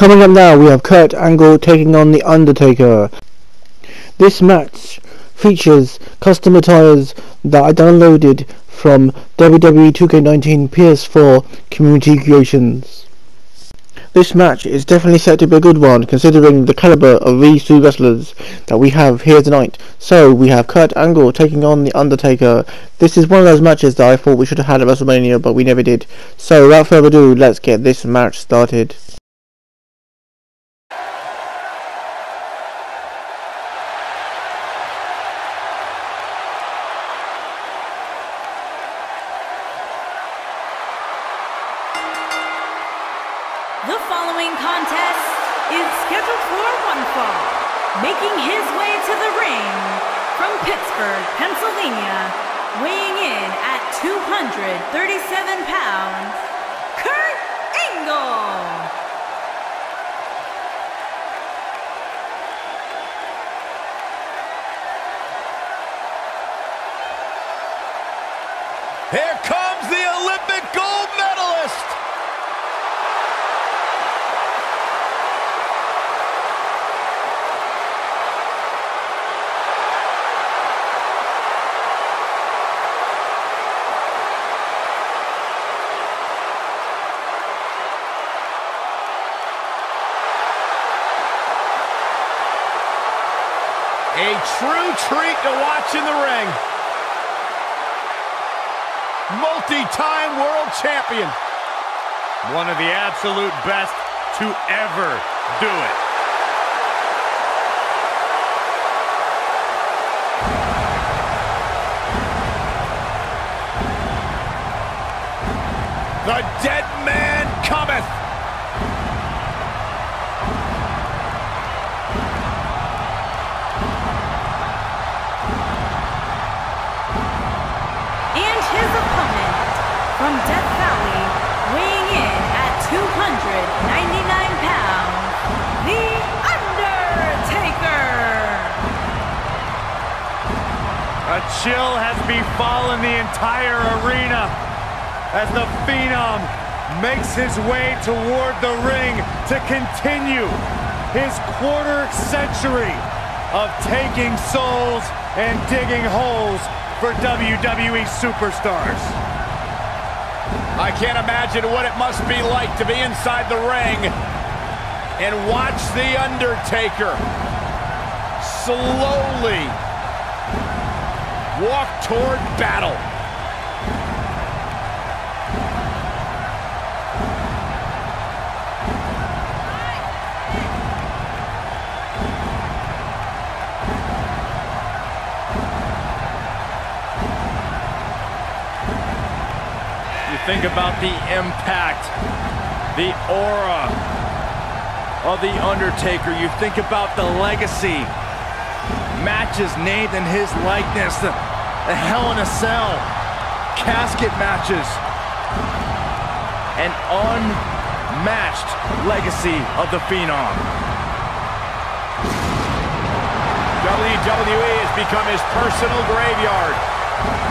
Coming up now, we have Kurt Angle taking on The Undertaker. This match features custom attires that I downloaded from WWE 2K19 PS4 Community Creations. This match is definitely set to be a good one considering the caliber of these two wrestlers that we have here tonight. So we have Kurt Angle taking on The Undertaker. This is one of those matches that I thought we should have had at WrestleMania but we never did. So without further ado, let's get this match started. Here comes the Olympic gold medalist. A true treat to watch in the ring. Multi-time world champion. One of the absolute best to ever do it. The dead from Death Valley, weighing in at 299 pounds, The Undertaker. A chill has befallen the entire arena as the Phenom makes his way toward the ring to continue his quarter century of taking souls and digging holes for WWE superstars. I can't imagine what it must be like to be inside the ring and watch The Undertaker slowly walk toward battle. Think about the impact, the aura of The Undertaker. You think about the legacy matches named in his likeness, the, the Hell in a Cell, casket matches, an unmatched legacy of the Phenom. WWE has become his personal graveyard.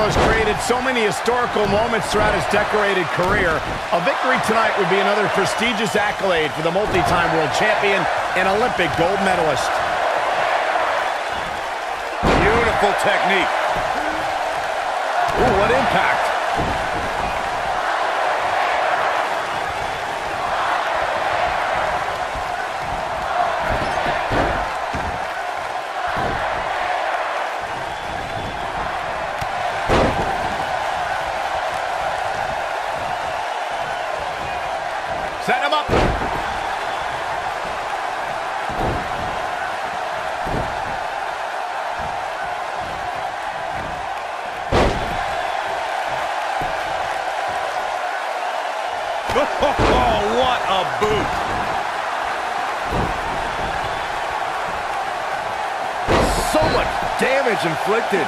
Has created so many historical moments throughout his decorated career. A victory tonight would be another prestigious accolade for the multi-time world champion and Olympic gold medalist. Beautiful technique. Ooh, what impact. Oh, what a boot. So much damage inflicted.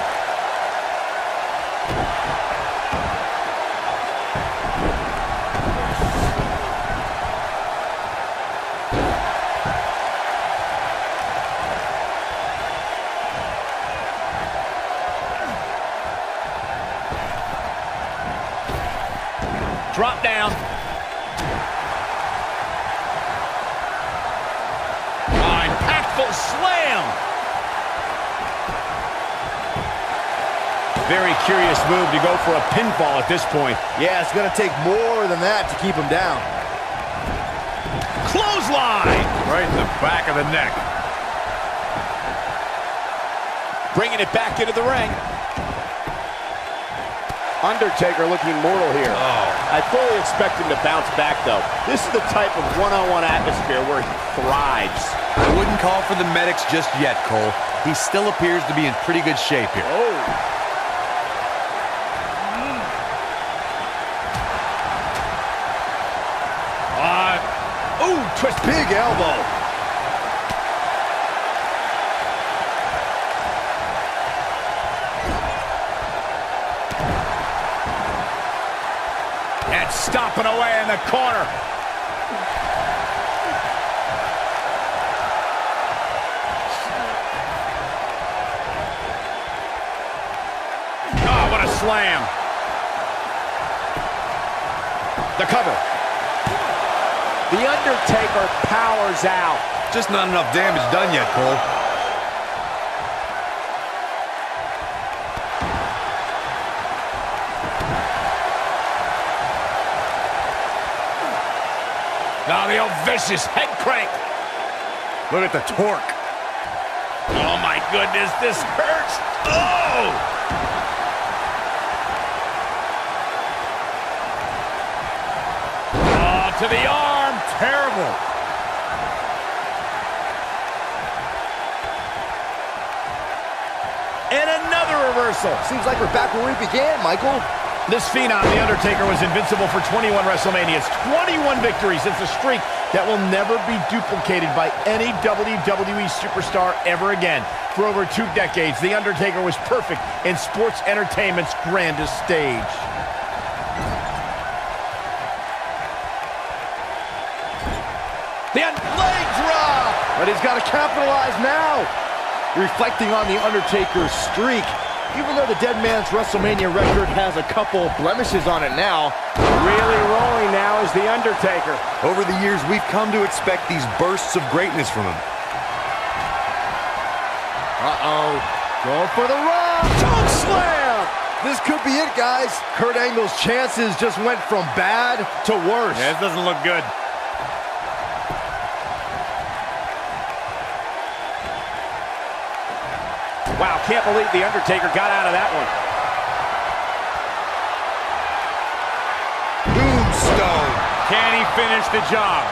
Drop down. Oh, impactful slam. Very curious move to go for a pinfall at this point. Yeah, it's going to take more than that to keep him down. Clothesline! Right in the back of the neck. Bringing it back into the ring. Undertaker looking mortal here. Oh. I fully expect him to bounce back, though. This is the type of one-on-one atmosphere where he thrives. I wouldn't call for the medics just yet, Cole. He still appears to be in pretty good shape here. Oh. Uh, ooh, twist. Big elbow. The corner. Oh, what a slam. The cover. The Undertaker powers out. Just not enough damage done yet, Cole. Old vicious head crank. Look at the torque. Oh my goodness, this hurts. Oh! Oh, to the arm. Terrible. And another reversal. Seems like we're back where we began, Michael. This phenom, The Undertaker, was invincible for 21 WrestleManias, 21 victories. It's a streak that will never be duplicated by any WWE superstar ever again. For over two decades, The Undertaker was perfect in sports entertainment's grandest stage. The leg drop. But he's got to capitalize now. Reflecting on The Undertaker's streak, even though the Dead Man's WrestleMania record has a couple blemishes on it now, Really rolling now is The Undertaker. Over the years, we've come to expect these bursts of greatness from him. Uh-oh. Going for the run. Choke slam. This could be it, guys. Kurt Angle's chances just went from bad to worse. Yeah, this doesn't look good. Wow, can't believe The Undertaker got out of that one. Tombstone. Can he finish the job?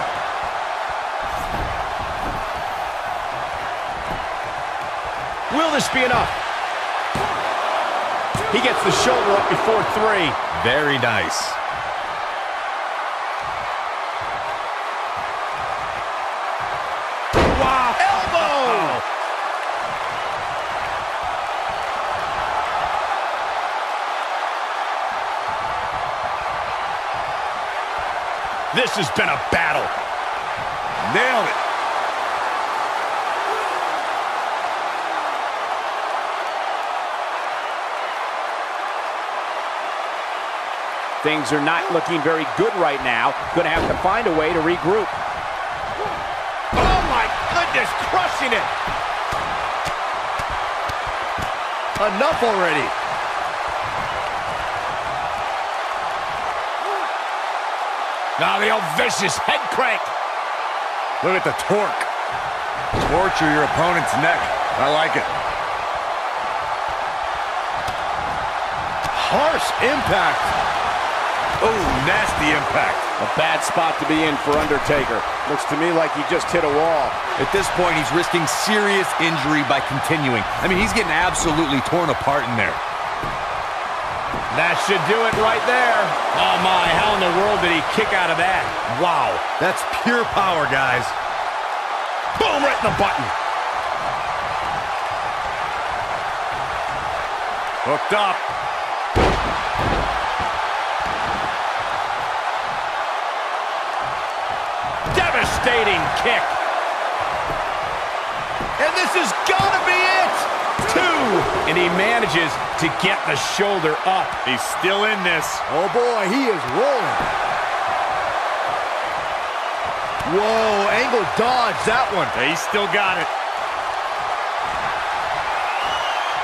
Will this be enough? He gets the shoulder up before three. Very nice. This has been a battle. Nailed it. Things are not looking very good right now. Going to have to find a way to regroup. Oh my goodness, crushing it. Enough already. Now the old vicious head crank. Look at the torque. Torture your opponent's neck. I like it. Harsh impact. Oh, nasty impact. A bad spot to be in for Undertaker. Looks to me like he just hit a wall. At this point, he's risking serious injury by continuing. I mean, he's getting absolutely torn apart in there. That should do it right there. Oh, my. How in the world did he kick out of that? Wow. That's pure power, guys. Boom, right in the button. Hooked up. Devastating kick. And this has got And he manages to get the shoulder up. He's still in this. Oh boy, he is rolling. Whoa, Angle dodged that one. He's still got it.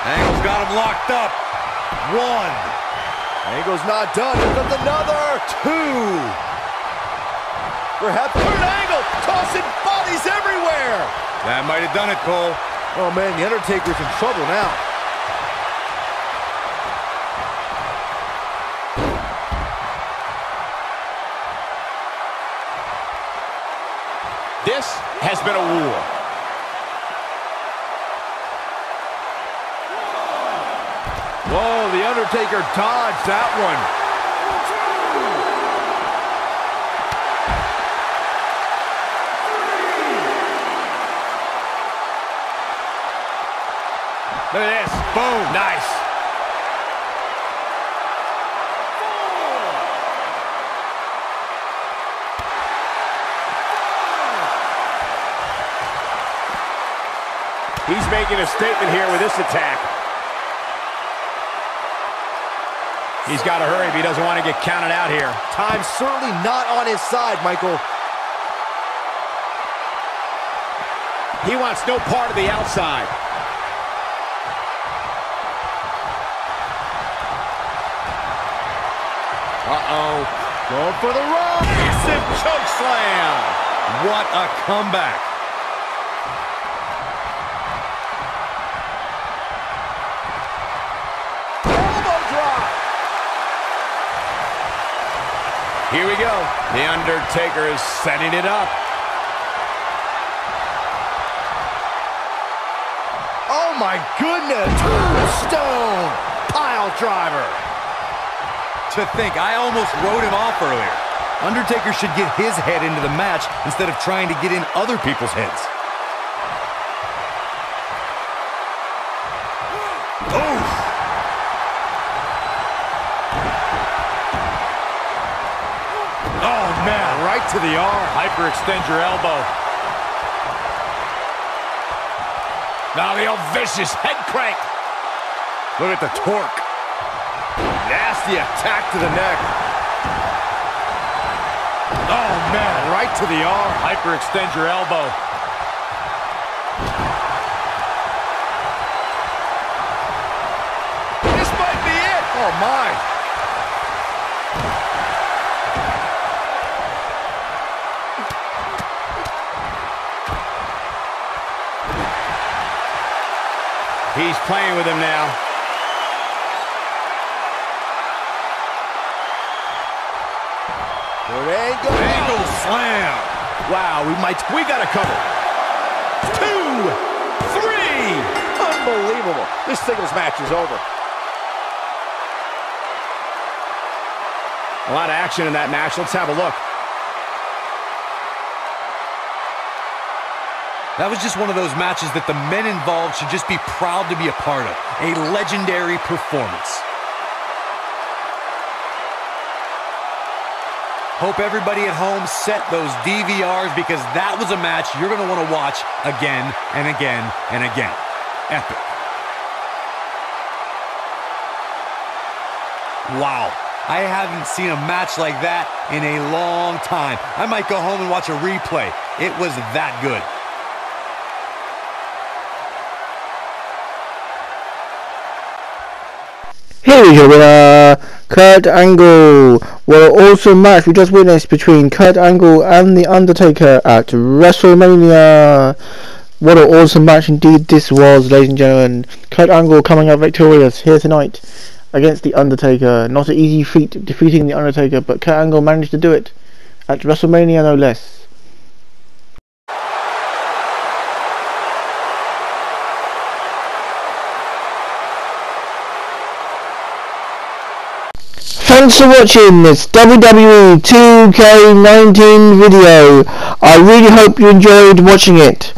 Angle's got him locked up. One. Angle's not done. Here comes another. Two. Perhaps third angle. Tossing bodies everywhere. That might have done it, Cole. Oh, man, The Undertaker's in trouble now. This has been a war. Whoa, The Undertaker dodged that one. Look at this. Boom. Nice. He's making a statement here with this attack. He's got to hurry if he doesn't want to get counted out here. Time's certainly not on his side, Michael. He wants no part of the outside. Uh-oh. Going for the run. Massive choke slam. What a comeback. Here we go. The Undertaker is setting it up. Oh my goodness. Tombstone. Pile driver. To think, I almost wrote him off earlier. Undertaker should get his head into the match instead of trying to get in other people's heads. To the arm. Hyperextend your elbow. Now the old vicious head crank. Look at the torque. Nasty attack to the neck. Oh, man. Right to the arm. Hyperextend your elbow. This might be it. Oh my. He's playing with him now. Good angle. Angle slam. Wow, we might, we got to cover. Two, three. Unbelievable. This singles match is over. A lot of action in that match. Let's have a look. That was just one of those matches that the men involved should just be proud to be a part of. A legendary performance. Hope everybody at home set those DVRs because that was a match you're going to want to watch again and again and again. Epic. Wow. I haven't seen a match like that in a long time. I might go home and watch a replay. It was that good. With uh, Kurt Angle. What an awesome match we just witnessed between Kurt Angle and The Undertaker at WrestleMania. What an awesome match indeed this was, ladies and gentlemen. Kurt Angle coming out victorious here tonight against The Undertaker. Not an easy feat defeating The Undertaker, but Kurt Angle managed to do it at WrestleMania no less. Thanks for watching this WWE 2K19 video. I really hope you enjoyed watching it.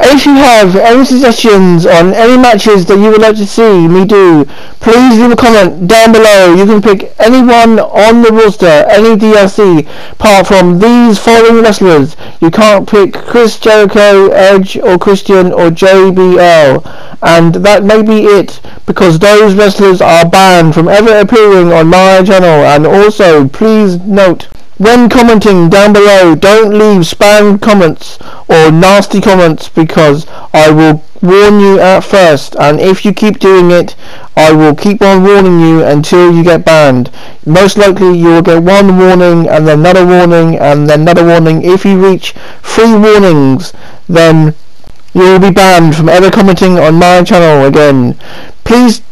If you have any suggestions on any matches that you would like to see me do, please leave a comment down below. You can pick anyone on the roster, any DLC, apart from these following wrestlers. You can't pick Chris Jericho, Edge, or Christian, or JBL. And that may be it, because those wrestlers are banned from ever appearing on my channel. And also, please note, when commenting down below, don't leave spam comments or nasty comments because I will warn you at first and if you keep doing it, I will keep on warning you until you get banned. Most likely you will get one warning and then another warning and then another warning. If you reach three warnings, then you will be banned from ever commenting on my channel again. Please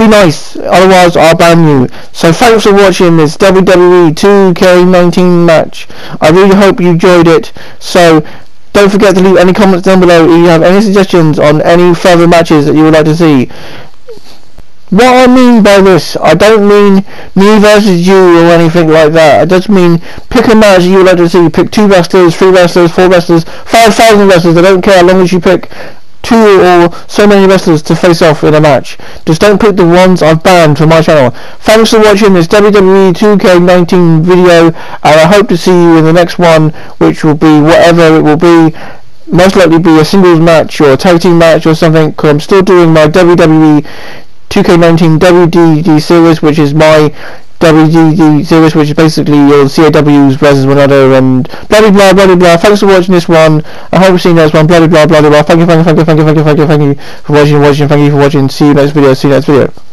be nice, otherwise I'll ban you. So thanks for watching this WWE 2K19 match. I really hope you enjoyed it. So don't forget to leave any comments down below if you have any suggestions on any further matches that you would like to see. What I mean by this, I don't mean me versus you or anything like that. I just mean pick a match you would like to see. Pick two wrestlers, three wrestlers, four wrestlers, five thousand wrestlers. I don't care as long as you pick two or so many wrestlers to face off in a match. Just don't pick the ones I've banned from my channel. Thanks for watching this WWE 2K19 video and I hope to see you in the next one which will be whatever it will be. Most likely be a singles match or a tag team match or something because I'm still doing my WWE 2K19 WDD series which is my WDD series, which is basically your CAWs versus one another, and blah blah blah blah blah. Thanks for watching this one. I hope you've seen this one. Blah blah blah blah blah. Thank you, thank you, thank you, thank you, thank you, thank you, thank you for watching, watching. Thank you for watching. See you next video. See you next video.